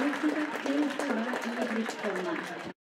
Mevcut genç sanatçı İdris Korman.